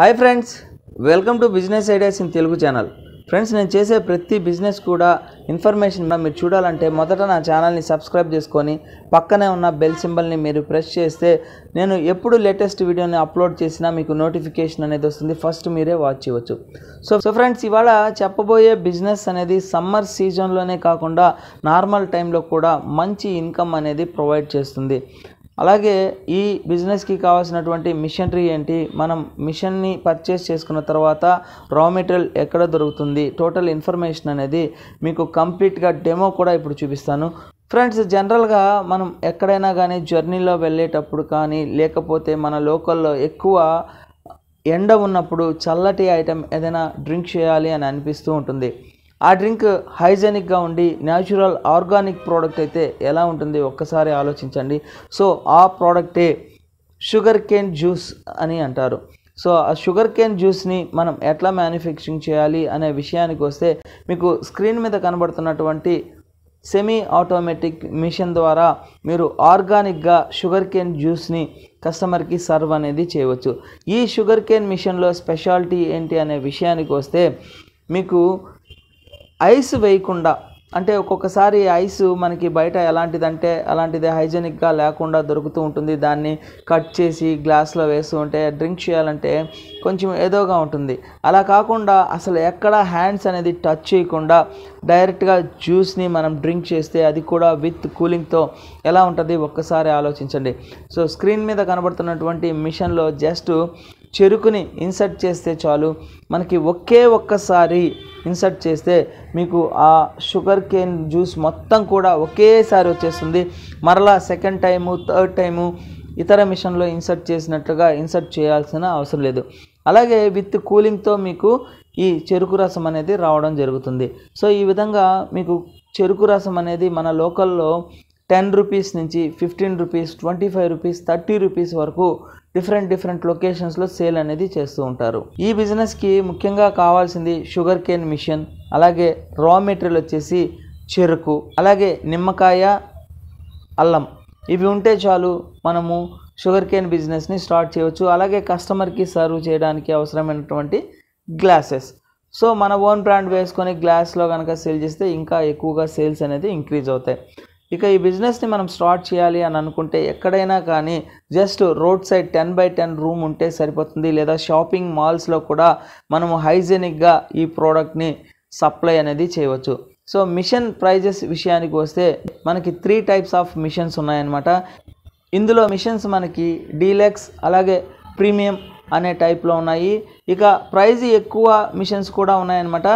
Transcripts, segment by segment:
Hi friends welcome to business ideas in Telugu channel. Friends నేను చేసే ప్రతి business కూడా ఇన్ఫర్మేషన్ మీరు చూడాలంటే మొదట నా ఛానల్ని సబ్స్క్రైబ్ చేసుకొని పక్కనే ఉన్న బెల్ సింబల్ని మీరు ప్రెస్ చేస్తే నేను ఎప్పుడు లేటెస్ట్ వీడియోని అప్లోడ్ చేసినా మీకు నోటిఫికేషన్ అనేది వస్తుంది. ఫస్ట్ మీరే వాచ్ చేయవచ్చు. సో సో ఫ్రెండ్స్ ఇవాళ చెప్పబోయే బిజినెస్ అనేది సమ్మర్ సీజన్లోనే కాకుండా నార్మల్ టైంలో కూడా మంచి ఇన్కమ్ అనేది ప్రొవైడ్ చేస్తుంది. అలాగే ఈ బిజినెస్కి కావాల్సినటువంటి మిషనరీ ఏంటి? మనం మిషన్ని పర్చేస్ చేసుకున్న తర్వాత రా మెటీరియల్ ఎక్కడ దొరుకుతుంది? టోటల్ ఇన్ఫర్మేషన్ అనేది మీకు కంప్లీట్గా డెమో కూడా ఇప్పుడు చూపిస్తాను. ఫ్రెండ్స్ జనరల్గా మనం ఎక్కడైనా కానీ జర్నీలో వెళ్ళేటప్పుడు కానీ లేకపోతే మన లోకల్లో ఎక్కువ ఎండ ఉన్నప్పుడు చల్లటి ఐటెం ఏదైనా డ్రింక్ చేయాలి అని అనిపిస్తూ ఉంటుంది. ఆ డ్రింక్ హైజెనిక్గా ఉండి న్యాచురల్ ఆర్గానిక్ ప్రోడక్ట్ అయితే ఎలా ఉంటుంది ఒక్కసారి ఆలోచించండి. సో ఆ ప్రోడక్టే షుగర్ కేన్ జ్యూస్ అని అంటారు. సో ఆ షుగర్ కేన్ జ్యూస్ని మనం ఎట్లా మ్యానుఫ్యాక్చరింగ్ చేయాలి అనే విషయానికి వస్తే మీకు స్క్రీన్ మీద కనబడుతున్నటువంటి సెమీ ఆటోమేటిక్ మిషన్ ద్వారా మీరు ఆర్గానిక్గా షుగర్ కేన్ జ్యూస్ని కస్టమర్కి సర్వ్ అనేది చేయవచ్చు. ఈ షుగర్ కేన్ మిషన్లో స్పెషాలిటీ ఏంటి అనే విషయానికి వస్తే మీకు ఐస్ వేయకుండా అంటే ఒక్కొక్కసారి ఐస్ మనకి బయట ఎలాంటిదంటే అలాంటిది హైజెనిక్గా లేకుండా దొరుకుతూ ఉంటుంది. దాన్ని కట్ చేసి గ్లాస్లో వేస్తూ ఉంటే డ్రింక్ చేయాలంటే కొంచెం ఏదోగా ఉంటుంది. అలా కాకుండా అసలు ఎక్కడ హ్యాండ్స్ అనేది టచ్ చేయకుండా డైరెక్ట్గా జ్యూస్ని మనం డ్రింక్ చేస్తే అది కూడా విత్ కూలింగ్తో ఎలా ఉంటుంది? ఒక్కసారి ఆలోచించండి. సో స్క్రీన్ మీద కనబడుతున్నటువంటి మిషన్లో జస్ట్ చెరుకుని ఇన్సర్ట్ చేస్తే చాలు. మనకి ఒకే ఒక్కసారి ఇన్సర్ట్ చేస్తే మీకు ఆ షుగర్ కేన్ జ్యూస్ మొత్తం కూడా ఒకేసారి వచ్చేస్తుంది. మరలా సెకండ్ టైము థర్డ్ టైము ఇతర మిషన్లో ఇన్సర్ట్ చేసినట్లుగా ఇన్సర్ట్ చేయాల్సిన అవసరం లేదు. అలాగే విత్ కూలింగ్తో మీకు ఈ చెరుకు రసం అనేది రావడం జరుగుతుంది. సో ఈ విధంగా మీకు చెరుకు రసం అనేది మన లోకల్లో టెన్ రూపీస్ నుంచి fifteen rupees twenty five rupees thirty rupees వరకు డిఫరెంట్ డిఫరెంట్ లొకేషన్స్లో సేల్ అనేది చేస్తూ ఉంటారు. ఈ బిజినెస్కి ముఖ్యంగా కావాల్సింది షుగర్ కేన్ మిషన్ అలాగే రా మెటీరియల్ వచ్చేసి చెరుకు అలాగే నిమ్మకాయ అల్లం. ఇవి ఉంటే చాలు మనము షుగర్ కేన్ బిజినెస్ని స్టార్ట్ చేయవచ్చు. అలాగే కస్టమర్కి సర్వ్ చేయడానికి అవసరమైనటువంటి గ్లాసెస్. సో మన ఓన్ బ్రాండ్ వేసుకొని గ్లాస్లో కనుక సేల్ చేస్తే ఇంకా ఎక్కువగా సేల్స్ అనేది ఇంక్రీజ్ అవుతాయి. ఇక ఈ బిజినెస్ని మనం స్టార్ట్ చేయాలి అని అనుకుంటే ఎక్కడైనా కానీ just road side ten by ten room ఉంటే సరిపోతుంది. లేదా షాపింగ్ మాల్స్లో కూడా మనము హైజెనిక్గా ఈ ప్రోడక్ట్ని సప్లై అనేది చేయవచ్చు. సో మిషన్ ప్రైజెస్ విషయానికి వస్తే మనకి త్రీ టైప్స్ ఆఫ్ మిషన్స్ ఉన్నాయన్నమాట. ఇందులో మిషన్స్ మనకి డీలక్స్ అలాగే ప్రీమియం అనే టైప్లో ఉన్నాయి. ఇక ప్రైజ్ ఎక్కువ మిషన్స్ కూడా ఉన్నాయన్నమాట.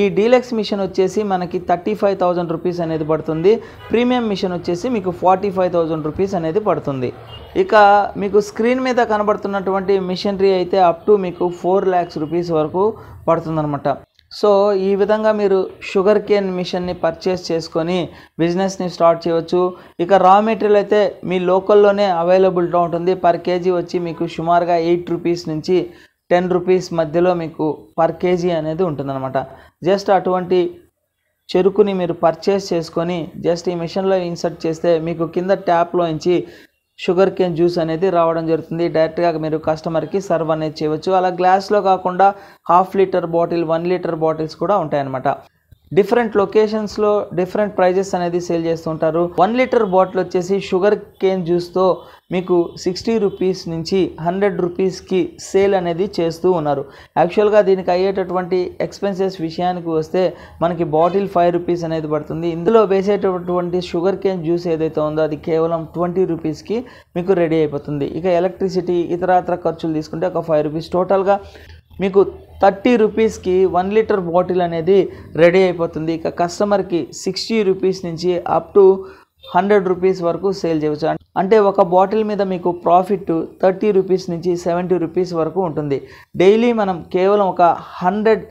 ఈ డీలక్స్ మిషన్ వచ్చేసి మనకి థర్టీ ఫైవ్ థౌజండ్ రూపీస్ అనేది పడుతుంది. ప్రీమియం మిషన్ వచ్చేసి మీకు ఫార్టీ ఫైవ్ థౌజండ్ రూపీస్ అనేది పడుతుంది. ఇక మీకు స్క్రీన్ మీద కనబడుతున్నటువంటి మిషనరీ అయితే అప్ టు మీకు ఫోర్ ల్యాక్స్ రూపీస్ వరకు పడుతుందన్నమాట. సో ఈ విధంగా మీరు షుగర్ కేన్ మిషన్ని పర్చేస్ చేసుకొని బిజినెస్ని స్టార్ట్ చేయవచ్చు. ఇక రా మెటీరియల్ అయితే మీ లోకల్లోనే అవైలబుల్గా ఉంటుంది. పర్ కేజీ వచ్చి మీకు సుమారుగా ఎయిట్ రూపీస్ నుంచి టెన్ రూపీస్ మధ్యలో మీకు పర్ కేజీ అనేది ఉంటుందన్నమాట. జస్ట్ అటువంటి చెరుకుని మీరు పర్చేస్ చేసుకొని జస్ట్ ఈ మిషన్లో ఇన్సర్ట్ చేస్తే మీకు కింద ట్యాప్లో నుంచి షుగర్ కేన్ జ్యూస్ అనేది రావడం జరుగుతుంది. డైరెక్ట్గా మీరు కస్టమర్కి సర్వ్ అనేది చేయవచ్చు. అలా గ్లాస్లో కాకుండా half litre bottle one litre bottles కూడా ఉంటాయన్నమాట. డిఫరెంట్ లొకేషన్స్లో డిఫరెంట్ ప్రైజెస్ అనేది సేల్ చేస్తుంటారు. వన్ లీటర్ బాటిల్ వచ్చేసి షుగర్ కేన్ జ్యూస్తో మీకు సిక్స్టీ రూపీస్ నుంచి హండ్రెడ్ రూపీస్కి సేల్ అనేది చేస్తూ ఉన్నారు. యాక్చువల్గా దీనికి అయ్యేటటువంటి ఎక్స్పెన్సెస్ విషయానికి వస్తే మనకి బాటిల్ ఫైవ్ రూపీస్ అనేది పడుతుంది. ఇందులో వేసేటటువంటి షుగర్ కేన్ జ్యూస్ ఏదైతే ఉందో అది కేవలం ట్వంటీ రూపీస్కి మీకు రెడీ అయిపోతుంది. ఇక ఎలక్ట్రిసిటీ ఇతరత్ర ఖర్చులు తీసుకుంటే ఒక ఫైవ్ రూపీస్ టోటల్గా మీకు థర్టీ రూపీస్కి వన్ లీటర్ బాటిల్ అనేది రెడీ అయిపోతుంది. ఇక కస్టమర్కి సిక్స్టీ రూపీస్ నుంచి అప్ టు హండ్రెడ్ రూపీస్ వరకు సేల్ చేయవచ్చు. అంటే ఒక బాటిల్ మీద మీకు ప్రాఫిట్ థర్టీ రూపీస్ నుంచి సెవెంటీ రూపీస్ వరకు ఉంటుంది. డైలీ మనం కేవలం ఒక హండ్రెడ్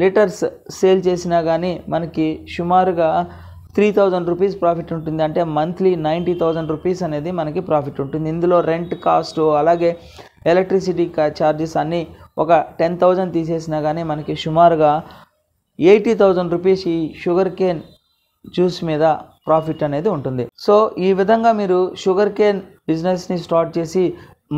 లీటర్స్ సేల్ చేసినా కానీ మనకి సుమారుగా త్రీ థౌజండ్ రూపీస్ ప్రాఫిట్ ఉంటుంది. అంటే మంత్లీ నైంటీ థౌజండ్ రూపీస్ అనేది మనకి ప్రాఫిట్ ఉంటుంది. ఇందులో రెంట్ కాస్ట్ అలాగే ఎలక్ట్రిసిటీ ఛార్జెస్ అన్నీ ఒక టెన్ థౌజండ్ తీసేసినా కానీ మనకి సుమారుగా ఎయిటీ థౌజండ్ రూపీస్ ఈ షుగర్ కేన్ జ్యూస్ మీద ప్రాఫిట్ అనేది ఉంటుంది. సో ఈ విధంగా మీరు షుగర్ కేన్ బిజినెస్ని స్టార్ట్ చేసి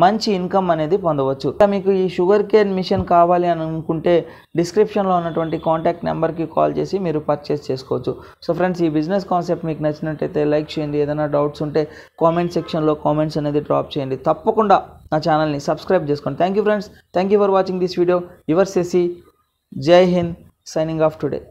మంచి ఇన్కమ్ అనేది పొందవచ్చు. మీకు ఈ షుగర్ కేర్ మిషన్ కావాలి అని అనుకుంటే డిస్క్రిప్షన్లో ఉన్నటువంటి కాంటాక్ట్ నెంబర్కి కాల్ చేసి మీరు పర్చేస్ చేసుకోవచ్చు. సో ఫ్రెండ్స్ ఈ బిజినెస్ కాన్సెప్ట్ మీకు నచ్చినట్టయితే లైక్ చేయండి. ఏదైనా డౌట్స్ ఉంటే కామెంట్ సెక్షన్లో కామెంట్స్ అనేది డ్రాప్ చేయండి. తప్పకుండా నా ఛానల్ని సబ్స్క్రైబ్ చేసుకోండి. Thank you friends. Thank you for watching this video. Your సెసి జై హింద్. Signing off today.